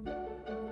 응?